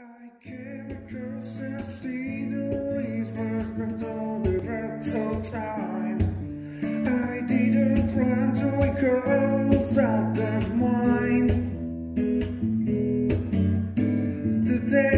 I came across a sea always was but all the breath of time. I didn't want to wake up out of mind Today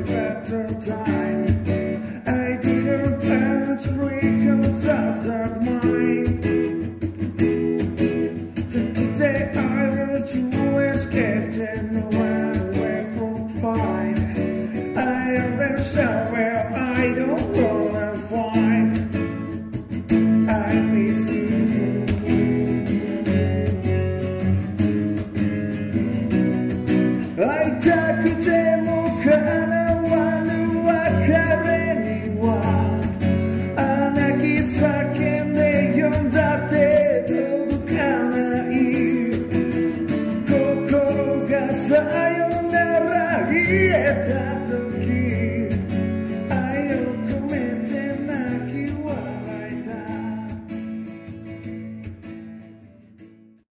say I heard you were scared and ran from pride. I am there somewhere I don't wanna find. I miss you. I take you quieta